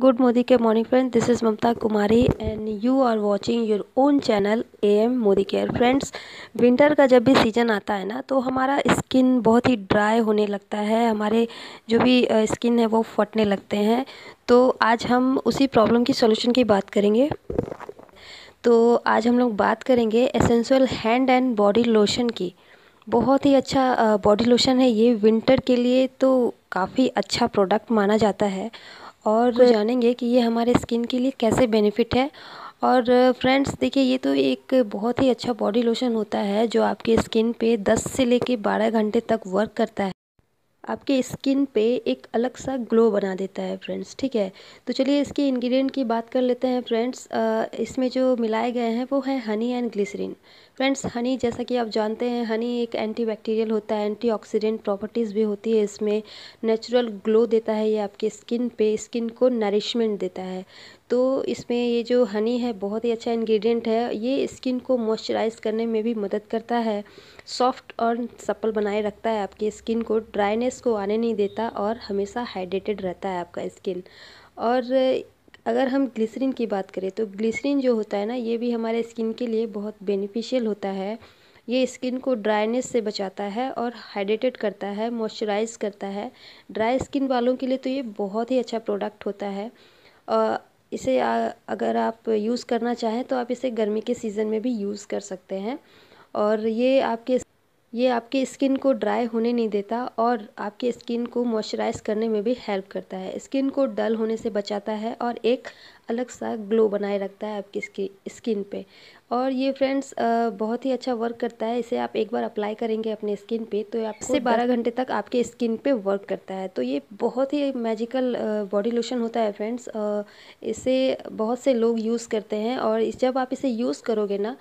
Good Modi के morning friends this is Mamta Kumari and you are watching your own channel A M Modi care friends winter का जब भी season आता है ना तो हमारा स्किन बहुत ही ड्राई होने लगता है। हमारे जो भी स्किन है वो फटने लगते हैं। तो आज हम उसी प्रॉब्लम की सोल्यूशन की बात करेंगे। तो आज हम लोग बात करेंगे essential hand and body lotion की। बहुत ही अच्छा बॉडी लोशन है ये। विंटर के लिए तो काफ़ी अच्छा प्रोडक्ट माना जाता है। और जानेंगे कि ये हमारे स्किन के लिए कैसे बेनिफिट है। और फ्रेंड्स देखिए ये तो एक बहुत ही अच्छा बॉडी लोशन होता है जो आपके स्किन पे 10 से लेके 12 घंटे तक वर्क करता है। आपके स्किन पे एक अलग सा ग्लो बना देता है फ्रेंड्स ठीक है? तो चलिए इसके इंग्रेडिएंट की बात कर लेते हैं फ्रेंड्स इसमें जो मिलाए गए हैं वो है honey and glycerine friends honey जैसा कि आप जानते हैं हनी एक एंटीबैक्टीरियल होता है एंटीऑक्सीडेंट प्रॉपर्टीज़ भी होती है, इसमें नेचुरल ग्लो देता है, ये आपके स्किन पे स्किन को नरिशमेंट देता है. तो इसमें ये जो हनी है, बहुत ही अच्छा इंग्रेडिएंट है। ये स्किन को मॉइस्चराइज करने में भी मदद करता है। सॉफ्ट और सपल बनाए रखता है आपकी स्किन को। ड्राइनेस को आने नहीं देता और हमेशा हाइड्रेटेड रहता है आपका स्किन और अगर हम ग्लिसरीन की बात करें तो ग्लिसरीन जो होता है ना, ये भी हमारे स्किन के लिए बहुत बेनिफिशियल होता है। ये स्किन को ड्राइनेस से बचाता है और हाइड्रेटेड करता है मॉइस्चराइज करता है। ड्राई स्किन वालों के लिए तो ये बहुत ही अच्छा प्रोडक्ट होता है। इसे अगर आप यूज़ करना चाहें तो आप इसे गर्मी के सीज़न में भी यूज़ कर सकते हैं। और ये आपके ये आपकी स्किन को ड्राई होने नहीं देता और आपके स्किन को मॉइस्चराइज करने में भी हेल्प करता है। स्किन को डल होने से बचाता है और एक अलग सा ग्लो बनाए रखता है आपकी स्किन पे। और ये फ्रेंड्स बहुत ही अच्छा वर्क करता है। इसे आप एक बार अप्लाई करेंगे अपने स्किन पे तो आपसे बारह घंटे तक आपके स्किन पे वर्क करता है। तो ये बहुत ही मैजिकल बॉडी लोशन होता है फ्रेंड्स। इसे बहुत से लोग यूज़ करते हैं और जब आप इसे यूज़ करोगे ना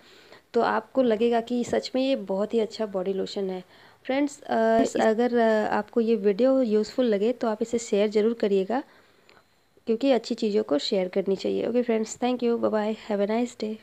तो आपको लगेगा कि सच में ये बहुत ही अच्छा बॉडी लोशन है। फ्रेंड्स अगर आपको ये वीडियो यूज़फुल लगे तो आप इसे शेयर ज़रूर करिएगा क्योंकि अच्छी चीज़ों को शेयर करनी चाहिए। Okay friends thank you bye bye have a nice day